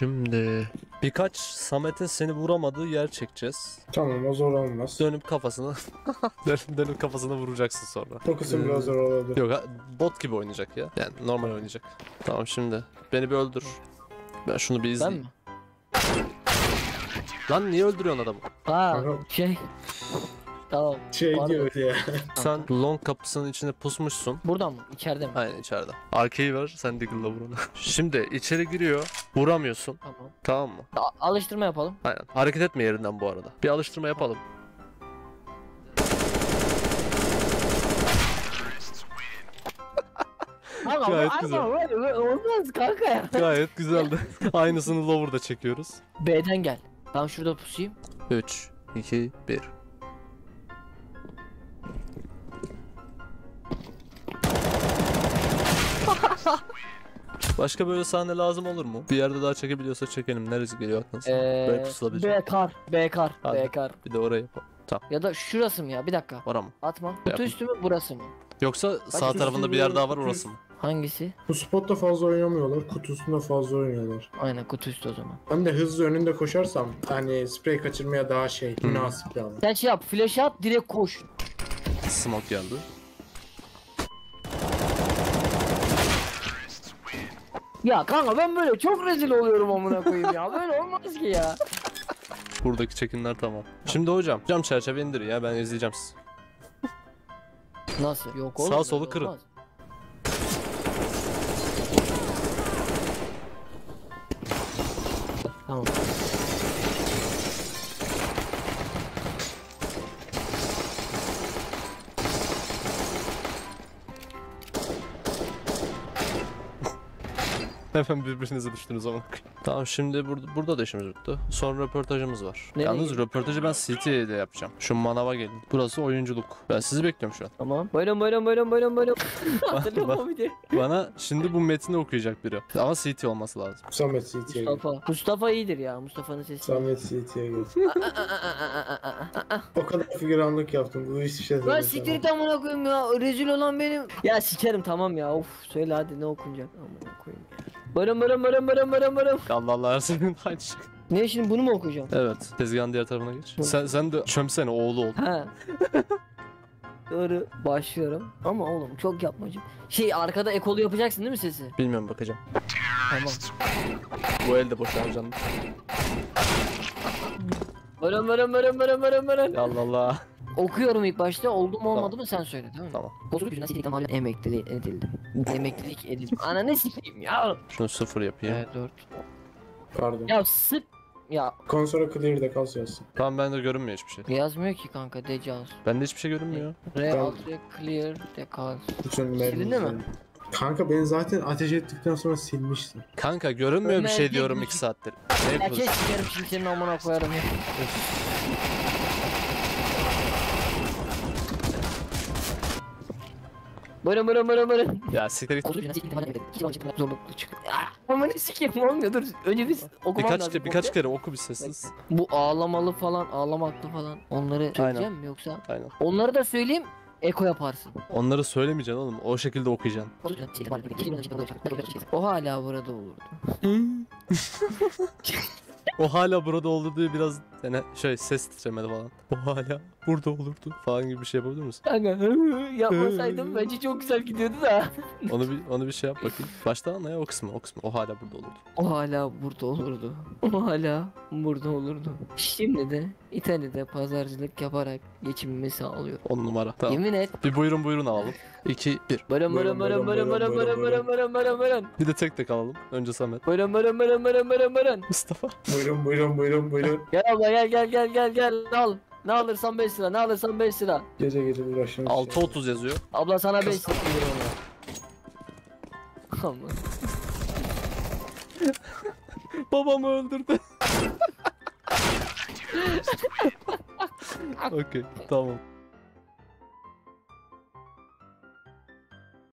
Şimdi birkaç Samet'in seni vuramadığı yer çekeceğiz. Tamam o zor olmaz. Dönüp kafasını dönüp, dönüp kafasına vuracaksın sonra. Fokusun biraz zor olabilir. Yok ha, bot gibi oynayacak ya. Yani normal oynayacak. Tamam şimdi beni bir öldür. Ben şunu bir Ben izleyeyim. mi? Lan niye öldürüyorsun adamı? Ha Kanka şey. Tamam. şey Pardon. diyor ya. Sen long kapısının içine pusmuşsun. Buradan mı? İçeride mi? Aynen içeride. Arkeyi ver sen Diggle'la vur onu. Şimdi içeri giriyor. Vuramıyorsun. Tamam. Tamam mı? A- alıştırma yapalım. Aynen. Hareket etme yerinden bu arada. Bir alıştırma yapalım. Kanka Gayet güzel. ama olmaz kanka ya. Gayet güzeldi. Aynısını lower'da çekiyoruz. B'den gel. Ben şurada pusayım. 3, 2, 1. Başka böyle sahne lazım olur mu? Bir yerde daha çekebiliyorsa çekelim. Neresi geliyor aklınıza? Böyle Ee, pusulabilecek. B kar. B kar. Hadi. B kar. Bir de oraya yapalım. Tamam. Ya da şurası mı ya? Bir dakika. Var ama. Atma. Kutu üstü mü burası mı? Yoksa sağ şu tarafında bir yer daha var orası mı? Hangisi? Bu spotta fazla oynamıyorlar. Kutusunda fazla oynuyorlar. Aynen kutu üstü o zaman. Ben de hızlı önünde koşarsam hani sprey kaçırmaya daha şey münasip yani. Sen şey yap. Flash at direkt koş. Smoke geldi. Ya kanka ben böyle çok rezil oluyorum amına koyayım ya. Böyle olmaz ki ya. Buradaki çekimler tamam. Şimdi hocam cam çerçeve indir ya ben izleyeceğim sizi. Nasıl? Yok oğlum. Sağ böyle solu kırın. olmaz. Tamam. Hemen birbirinize düştünüz ama. Tamam şimdi burada, burada da işimiz bitti. Son röportajımız var. Nereye Yalnız röportajı ben CT'de yapacağım. Şu manava gelin. Burası oyunculuk. Ben sizi bekliyorum şu an. Tamam. Buyurun buyurun buyurun buyurun buyurun. Hatırlıyor bak. musun bir de? Bana şimdi bu metni okuyacak biri. Ama CT olması lazım. Samet CT'ye gel. Mustafa. Mustafa iyidir ya. Mustafa'nın sesi. Samet CT'ye gel. O kadar figüranlık yaptım. Bu iş şey Lan siktir amına koyayım ya. Rezil olan benim. Ya sikerim tamam ya. Of söyle hadi ne okunacak amına koyayım. Bırım bırım bırım bırım bırım bırım. Allah Allah senin aynı şey. Ne şimdi bunu mu okuyacağım? Evet. Tezgahın diğer tarafına geç. Sen, sen de çömsene oğlu ol. Ha. Doğru. Başlıyorum. Ama oğlum çok yapmacım. Şey arkada ekolu yapacaksın değil mi sesi? Bilmiyorum bakacağım. Tamam. Bu elde boş harcandı. Bırım bırım bırım bırım bırım bırım. Allah Allah. Okuyorum ilk başta. Oldu mu olmadı Tamam. mı sen söyle tamam mı? Tamam. Bozuluk yüzünden siktikten hala emekli edildim. Emeklilik edildim. Ana ne sikeyim ya? Şunu sıfır yapayım. Evet dört. Pardon. Ya sık. Ya Konsola clear'de kalsın yazsın. Tamam bende görünmüyor hiçbir şey. yazmıyor ki kanka decaz. Bende hiçbir şey görünmüyor. R Tamam. alt R clear decaz. Bütün Silindi mi? Kanka ben zaten ateş ettikten sonra silmiştim. Kanka görünmüyor bir şey diyorum değil. 2 saattir. Ne Ya yapıyorsun? sikerim şimdi senin amına koyarım ya. Bırım bırım bırım bırım. Ya siktir git. Zorluklu çıktı. Ah, Ama ne sikeyim olmuyor dur. Önce biz okumam Birkaç, lazım. birkaç kere oku bir sessiz. Bu ağlamalı falan ağlamaklı falan onları söyleyeceğim mi yoksa? Aynen. Onları da söyleyeyim eko yaparsın. Onları söylemeyeceksin oğlum. O şekilde okuyacaksın. O hala burada olurdu. O hala burada olur diye biraz yani şey ses titremedi falan. O hala burada olurdu falan gibi bir şey yapabilir misin? Kanka yapmasaydım bence çok güzel gidiyordu da. Onu bir onu bir şey yap bakayım. Baştan anla ya o kısmı o kısmı. O hala burada olurdu. O hala burada olurdu. O hala burada olurdu. Şimdi de İtalya'da pazarcılık yaparak geçimimi sağlıyor. On numara. Tamam. Yemin et. Bir buyurun buyurun alalım. 2 1. Bırım bırım bırım bırım bırım bırım bırım bırım bırım bırım. Bir de tek tek alalım. Önce Samet. Bırım bırım bırım bırım bırım bırım. Mustafa. Buyurun buyurun buyurun buyurun. Gel abla gel gel gel gel gel al. Ne alırsan 5 lira ne alırsan 5 lira. Gece gece uğraşıyoruz. 6.30 yazıyor. Abla sana 5 lira veriyorum. Babamı öldürdü. Ok, tamam.